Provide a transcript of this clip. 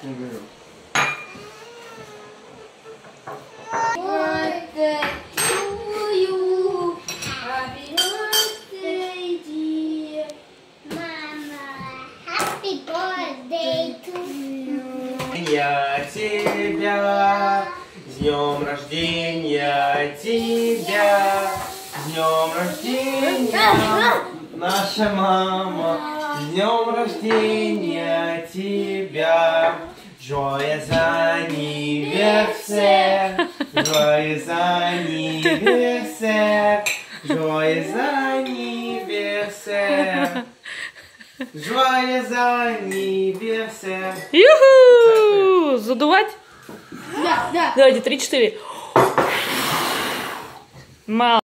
Не берем. Я тебя, днем рождения тебя, днем рождения, наша мама, днем рождения тебя. Joyeux! Joyeux anniversaire! Joyeux anniversaire! Joyeux anniversaire! Юху! Задувать? Да, да. Давайте, три-четыре. Мало.